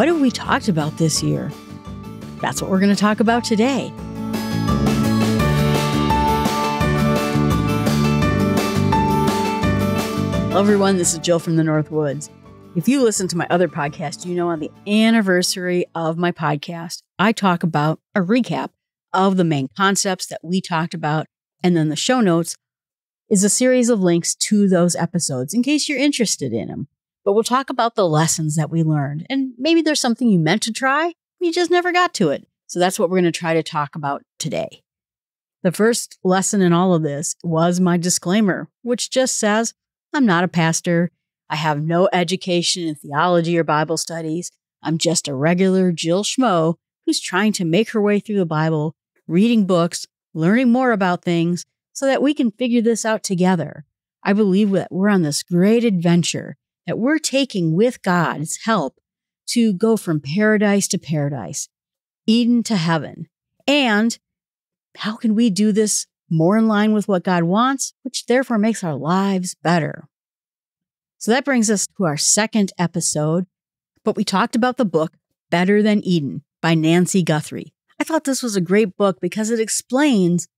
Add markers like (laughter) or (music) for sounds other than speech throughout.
What have we talked about this year? That's what we're going to talk about today. Hello, everyone. This is Jill from the North Woods. If you listen to my other podcast, you know on the anniversary of my podcast, I talk about a recap of the main concepts that we talked about. And then the show notes is a series of links to those episodes in case you're interested in them. But we'll talk about the lessons that we learned. And maybe there's something you meant to try, you just never got to it. So that's what we're going to try to talk about today. The first lesson in all of this was my disclaimer, which just says I'm not a pastor. I have no education in theology or Bible studies. I'm just a regular Jill Schmo who's trying to make her way through the Bible, reading books, learning more about things so that we can figure this out together. I believe that we're on this great adventure that we're taking with God's help to go from paradise to paradise, Eden to heaven. And how can we do this more in line with what God wants, which therefore makes our lives better. So that brings us to our second episode, but we talked about the book Better Than Eden by Nancy Guthrie. I thought this was a great book because it explains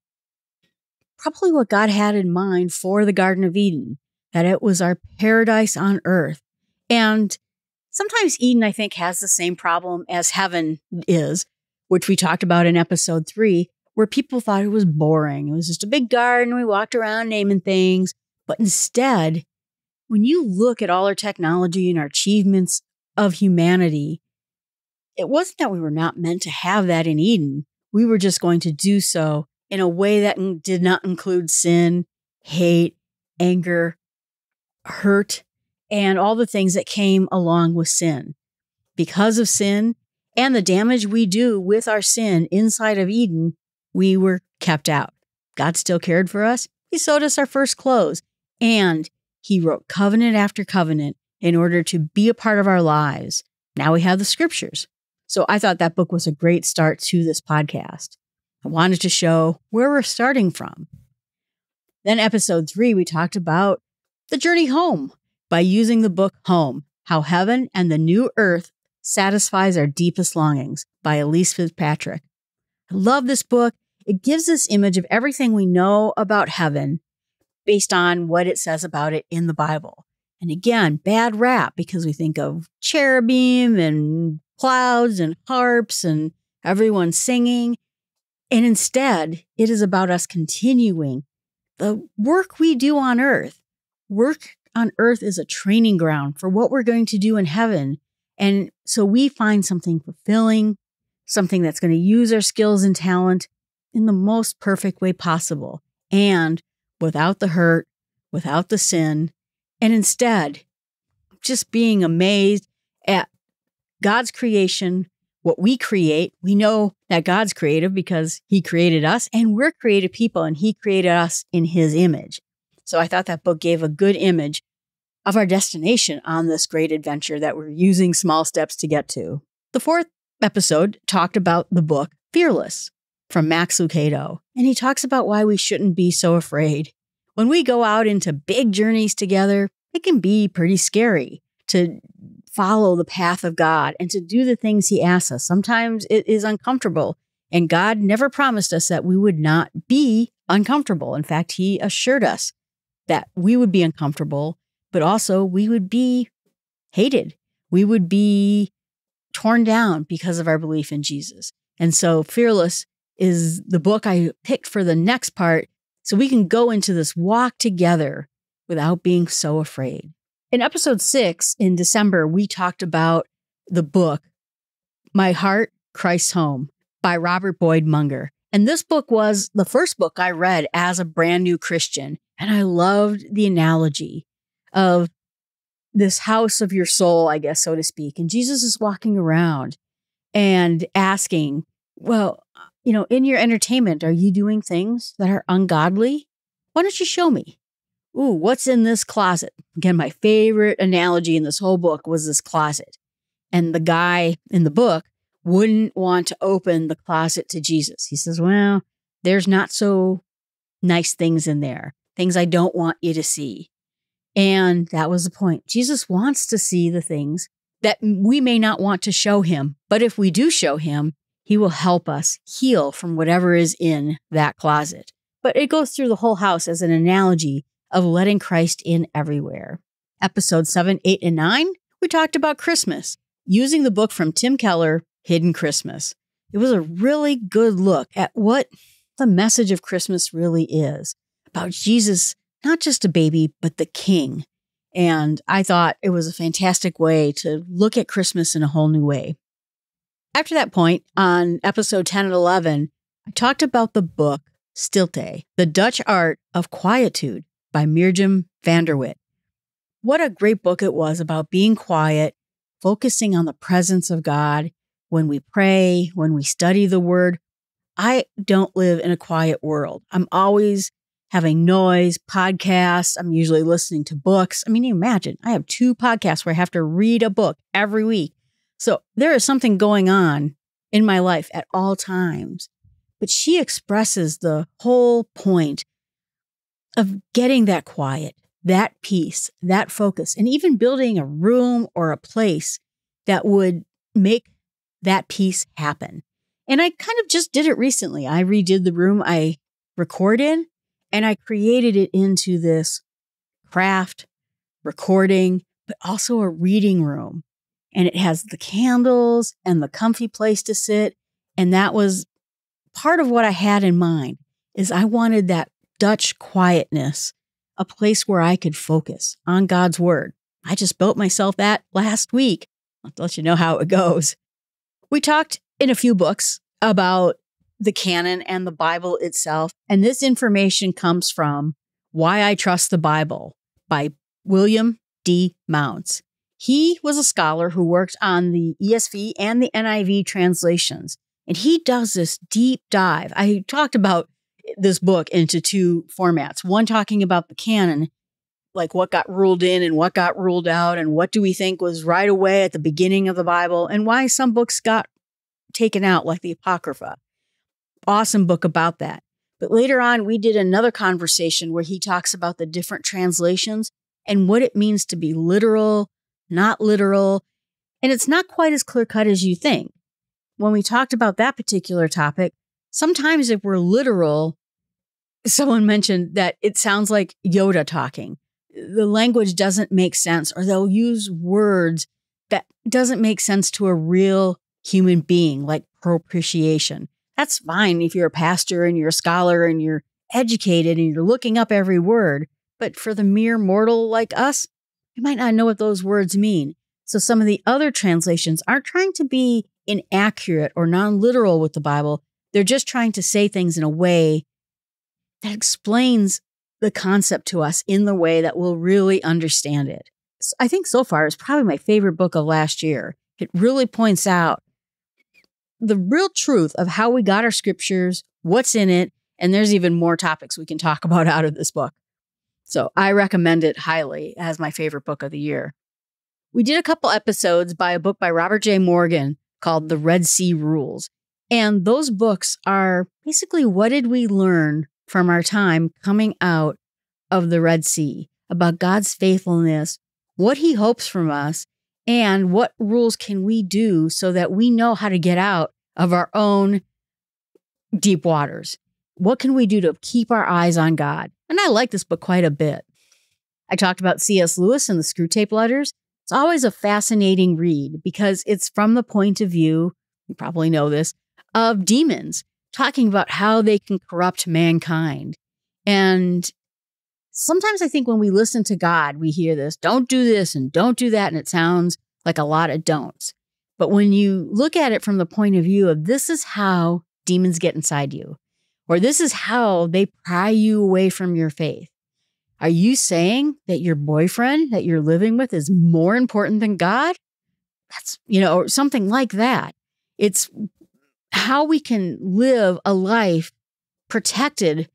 probably what God had in mind for the Garden of Eden, that it was our paradise on earth. And sometimes Eden, I think, has the same problem as heaven is, which we talked about in episode three, where people thought it was boring. It was just a big garden. We walked around naming things. But instead, when you look at all our technology and our achievements of humanity, it wasn't that we were not meant to have that in Eden. We were just going to do so in a way that did not include sin, hate, anger, hurt, and all the things that came along with sin. Because of sin and the damage we do with our sin inside of Eden, we were kept out. God still cared for us. He sewed us our first clothes and he wrote covenant after covenant in order to be a part of our lives. Now we have the scriptures. So I thought that book was a great start to this podcast. I wanted to show where we're starting from. Then, episode three, we talked about the journey home by using the book Home How Heaven and the New Earth Satisfies Our Deepest Longings by Elyse Fitzpatrick. I love this book. It gives this image of everything we know about heaven based on what it says about it in the Bible. And again, bad rap because we think of cherubim and clouds and harps and everyone singing. And instead, it is about us continuing the work we do on earth. Work on earth is a training ground for what we're going to do in heaven. And so we find something fulfilling, something that's going to use our skills and talent in the most perfect way possible and without the hurt, without the sin, and instead just being amazed at God's creation, what we create. We know that God's creative because he created us and we're creative people and he created us in his image. So I thought that book gave a good image of our destination on this great adventure that we're using small steps to get to. The fourth episode talked about the book Fearless from Max Lucado. And he talks about why we shouldn't be so afraid. When we go out into big journeys together, it can be pretty scary to follow the path of God and to do the things he asks us. Sometimes it is uncomfortable. And God never promised us that we would not be uncomfortable. In fact, he assured us that we would be uncomfortable, but also we would be hated. We would be torn down because of our belief in Jesus. And so, Fearless is the book I picked for the next part so we can go into this walk together without being so afraid. In episode six in December, we talked about the book, My Heart, Christ's Home by Robert Boyd Munger. And this book was the first book I read as a brand new Christian. And I loved the analogy of this house of your soul, I guess, so to speak. And Jesus is walking around and asking, Well, you know, in your entertainment, are you doing things that are ungodly? Why don't you show me? Ooh, what's in this closet? Again, my favorite analogy in this whole book was this closet. And the guy in the book wouldn't want to open the closet to Jesus. He says, Well, there's not so nice things in there, things I don't want you to see. And that was the point. Jesus wants to see the things that we may not want to show him. But if we do show him, he will help us heal from whatever is in that closet. But it goes through the whole house as an analogy of letting Christ in everywhere. Episode 7, 8, and 9, we talked about Christmas using the book from Tim Keller, Hidden Christmas. It was a really good look at what the message of Christmas really is about Jesus, not just a baby, but the king. And I thought it was a fantastic way to look at Christmas in a whole new way. After that point, on episode 10 and 11, I talked about the book Stilte, The Dutch Art of Quietude by Mirjam van der Wit. What a great book it was about being quiet, focusing on the presence of God when we pray, when we study the word. I don't live in a quiet world. I'm always having noise, podcasts. I'm usually listening to books. I mean, you imagine I have two podcasts where I have to read a book every week. So there is something going on in my life at all times. But she expresses the whole point of getting that quiet, that peace, that focus, and even building a room or a place that would make that peace happen. And I kind of just did it recently. I redid the room I record in and I created it into this craft, recording, but also a reading room. And it has the candles and the comfy place to sit. And that was part of what I had in mind is I wanted that Dutch quietness, a place where I could focus on God's word. I just built myself that last week. I'll let you know how it goes. We talked in a few books about the canon and the Bible itself. And this information comes from Why I Trust the Bible by William D. Mounce. He was a scholar who worked on the ESV and the NIV translations. And he does this deep dive. I talked about this book into two formats one talking about the canon, like what got ruled in and what got ruled out, and what do we think was right away at the beginning of the Bible, and why some books got taken out, like the Apocrypha awesome book about that. But later on, we did another conversation where he talks about the different translations and what it means to be literal, not literal. And it's not quite as clear cut as you think. When we talked about that particular topic, sometimes if we're literal, someone mentioned that it sounds like Yoda talking. The language doesn't make sense, or they'll use words that doesn't make sense to a real human being, like propitiation. That's fine if you're a pastor and you're a scholar and you're educated and you're looking up every word. But for the mere mortal like us, you might not know what those words mean. So some of the other translations aren't trying to be inaccurate or non literal with the Bible. They're just trying to say things in a way that explains the concept to us in the way that we'll really understand it. I think so far it's probably my favorite book of last year. It really points out the real truth of how we got our scriptures, what's in it, and there's even more topics we can talk (laughs) about out of this book. So I recommend it highly as my favorite book of the year. We did a couple episodes by a book by Robert J. Morgan called The Red Sea Rules. And those books are basically what did we learn from our time coming out of the Red Sea about God's faithfulness, what he hopes from us, and what rules can we do so that we know how to get out of our own deep waters? What can we do to keep our eyes on God? And I like this book quite a bit. I talked about C.S. Lewis and the Screwtape Letters. It's always a fascinating read because it's from the point of view, you probably know this, of demons, talking about how they can corrupt mankind. And sometimes I think when we listen to God, we hear this, don't do this and don't do that. And it sounds like a lot of don'ts. But when you look at it from the point of view of this is how demons get inside you, or this is how they pry you away from your faith. Are you saying that your boyfriend that you're living with is more important than God? That's, you know, or something like that. It's how we can live a life protected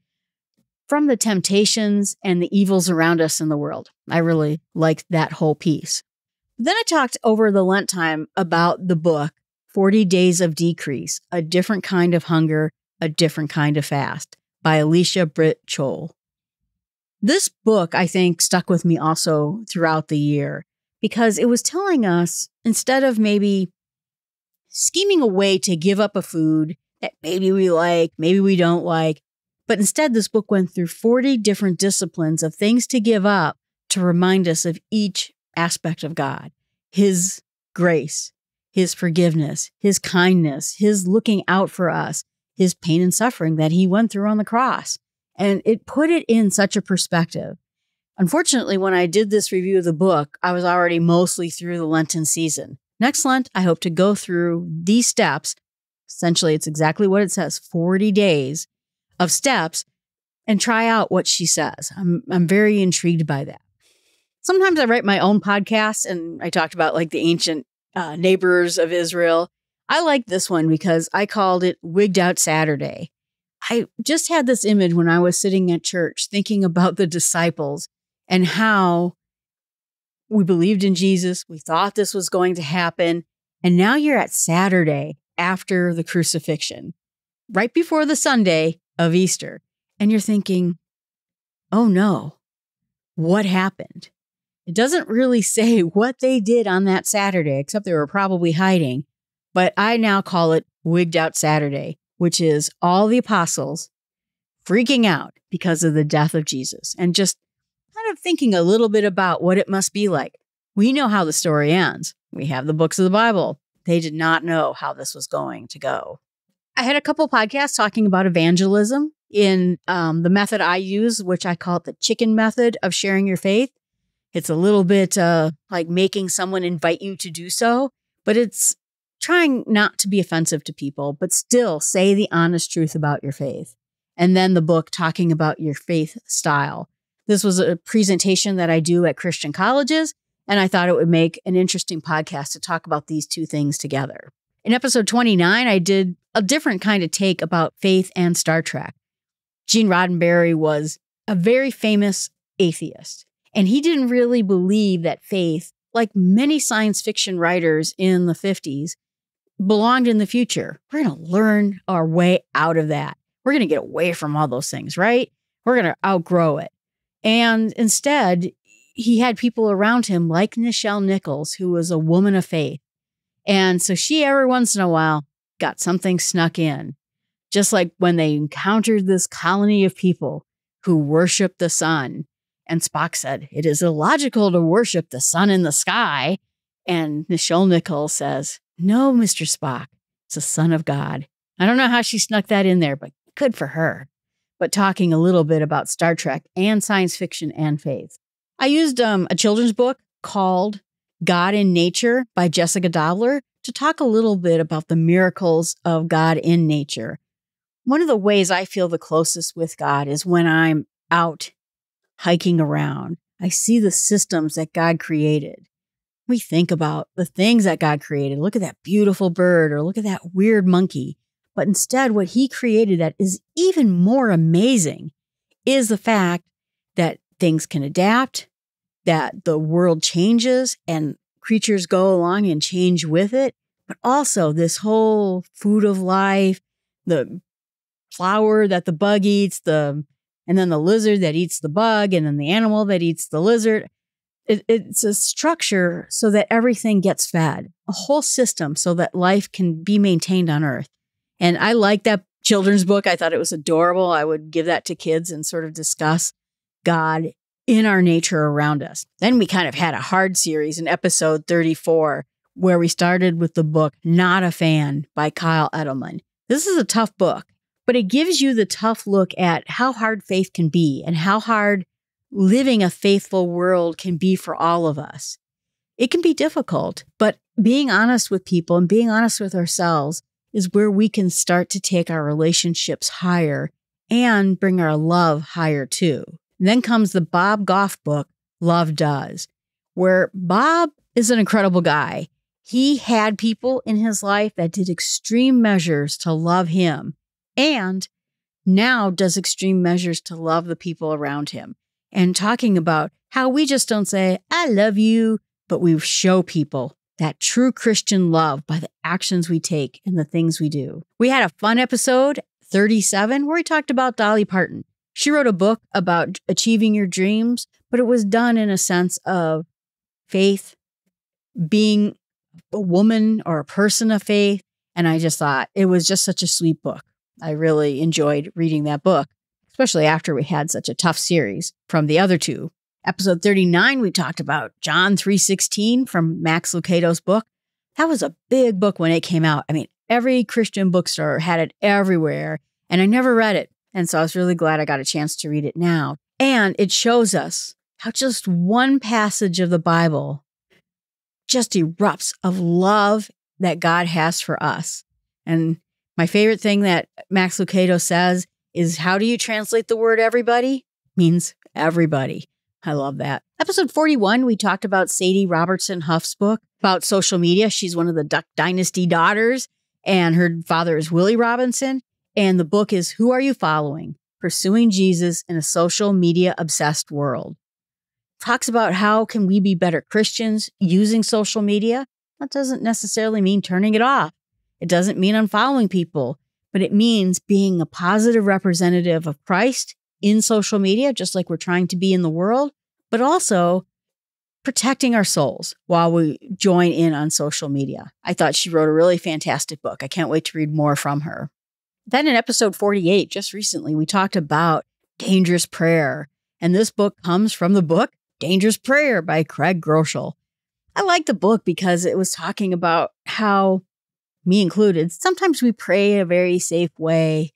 from the temptations and the evils around us in the world. I really liked that whole piece. Then I talked over the Lent time about the book, 40 Days of Decrease, A Different Kind of Hunger, A Different Kind of Fast by Alicia Britt Chole. This book, I think, stuck with me also throughout the year because it was telling us instead of maybe scheming a way to give up a food that maybe we like, maybe we don't like, but instead this book went through 40 different disciplines of things to give up to remind us of each aspect of God, His grace, His forgiveness, His kindness, His looking out for us, His pain and suffering that He went through on the cross. And it put it in such a perspective. Unfortunately, when I did this review of the book, I was already mostly through the Lenten season. Next Lent, I hope to go through these steps. Essentially, it's exactly what it says 40 days of steps and try out what she says. I'm, I'm very intrigued by that. Sometimes I write my own podcasts and I talked about like the ancient uh, neighbors of Israel. I like this one because I called it Wigged Out Saturday. I just had this image when I was sitting at church thinking about the disciples and how we believed in Jesus. We thought this was going to happen. And now you're at Saturday after the crucifixion, right before the Sunday of Easter. And you're thinking, oh no, what happened? It doesn't really (laughs) say what they did on that Saturday, except they were probably hiding. But I now call it Wigged Out Saturday, which is all the apostles freaking out because of the death of Jesus and just kind of thinking a little bit about what it must be like. We know how the story ends. We have the books of the Bible. They did not know how this was going to go. I had a couple podcasts talking about evangelism in um, the method I use, which I call it the chicken method of sharing your faith. It's a little bit uh, like making someone invite you to do so, but it's trying not to be offensive to people, but still say the honest truth about your faith. And then the book talking about your faith style. This was a presentation that I do at Christian colleges, and I thought it would make an interesting podcast to talk about these two things together. In episode 29, I did a different kind of take about faith and Star Trek. Gene Roddenberry was a very famous atheist, and he didn't really believe that faith, like many science fiction writers in the 50s, belonged in the future. We're going to learn our way out of that. We're going to get away from all those things, right? We're going to outgrow it. And instead, he had people around him like Nichelle Nichols, who was a woman of faith. And so she, every once in a while, got something snuck in. Just like when they encountered this colony of people who worship the sun. And Spock said, It is illogical to worship the sun in the sky. And Nichelle Nichols says, No, Mr. Spock, it's the son of God. I don't know how she snuck that in there, but good for her but talking a little bit about Star Trek and science fiction and faith. I used um, a children's book called God in Nature by Jessica Dobler to talk a little bit about the miracles of God in nature. One of the ways I feel the closest with God is when I'm out hiking around. I see the systems that God created. We think about the things that God created. Look at that beautiful bird, or look at that weird monkey. But instead, what he created that is even more amazing is the fact that things can adapt, that the world changes and creatures go along and change with it. But also, this whole food of life, the flower that the bug eats, the and then the lizard that eats the bug, and then the animal that eats the lizard. It, it's a structure so that everything gets fed, a whole system so that life can be maintained on Earth. And I like that children's book. I thought it was adorable. I would give that to kids and sort of discuss God in our nature around us. Then we kind of had a hard series in episode 34 where we started with the book Not a Fan by Kyle Idleman. This is a tough book, but it gives you the tough look at how hard faith can be and how hard living a faithful world can be for all of us. It can be difficult, but being honest with people and being honest with ourselves is where we can start to take our relationships higher and bring our love higher too. Then comes the Bob Goff book, Love Does, where Bob is an incredible guy. He had people in his life that did extreme measures to love him and now does extreme measures to love the people around him. And talking about how we just don't say, I love you, but we show people that true Christian love by the actions we take and the things we do. We had a fun episode, 37, where we talked about Dolly Parton. She wrote a book about achieving your dreams, but it was done in a sense of faith being a woman or a person of faith. And I just thought it was just such a sweet book. I really enjoyed reading that book, especially after we had such a tough series from the other two. Episode 39, we talked about John 3.16 from Max Lucado's book. That was a big book when it came out. I mean, every Christian bookstore had it everywhere, and I never read it. And so I was really glad I got a chance to read it now. And it shows us how just one passage of the Bible just erupts of love that God has for us. And my favorite thing that Max Lucado says is how do you translate the word everybody? Means everybody. I love that. Episode 41, we talked about Sadie Robertson Huff's book about social media. She's one of the Duck Dynasty daughters, and her father is Willie Robinson. And the book is Who Are You Following? Pursuing Jesus in a Social Media Obsessed World. Talks about how can we be better Christians using social media. That doesn't necessarily mean turning it off. It doesn't mean unfollowing people, but it means being a positive representative of Christ in social media, just like we're trying to be in the world, but also protecting our souls while we join in on social media. I thought she wrote a really fantastic book. I can't wait to read more from her. Then in episode 48, just recently, we talked about dangerous prayer. And this book comes from the book Dangerous Prayer by Craig Groeschel. I like the book because it was talking about how, me included, sometimes we pray in a very safe way,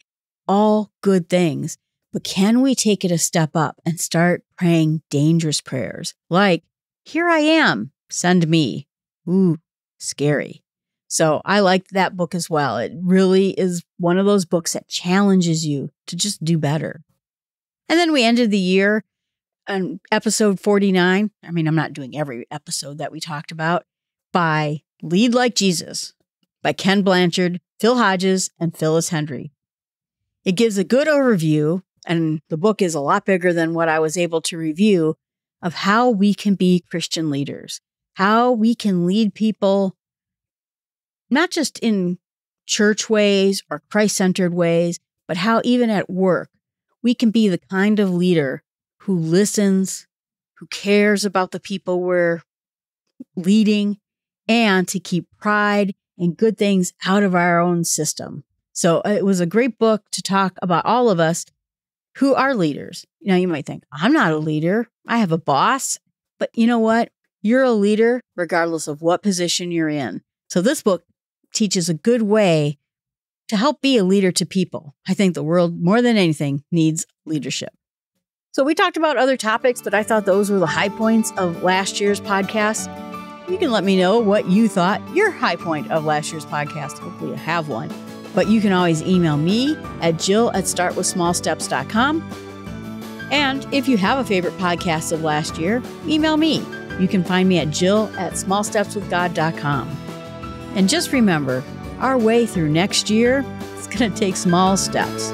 all good things. But can we take it a step up and start praying dangerous prayers like, Here I am, send me? Ooh, scary. So I liked that book as well. It really is one of those books that challenges you to just do better. And then we ended the year on episode 49. I mean, I'm not doing every episode that we talked about by Lead Like Jesus by Ken Blanchard, Phil Hodges, and Phyllis Hendry. It gives a good overview, and the book is a lot bigger than what I was able to review of how we can be Christian leaders, how we can lead people not just in church ways or Christ centered ways, but how even at work, we can be the kind of leader who listens, who cares about the people we're leading, and to keep pride and good things out of our own system. So uh, it was a great book to talk about all of us who are leaders. Now, you might think, I'm not a leader, I have a boss. But you know what? You're a leader regardless of what position you're in. So this book teaches a good way to help be a leader to people. I think the world, more than anything, needs leadership. So, we talked about other topics, but I thought those were the high points of last year's podcast. You can let me know what you thought your high point of last year's podcast. Hopefully, you have one. But you can always email me at jill at startwithsmallsteps.com. And if you have a favorite podcast of last year, email me. You can find me at jill at smallstepswithgod.com. And just remember, our way through next year is going to take small steps.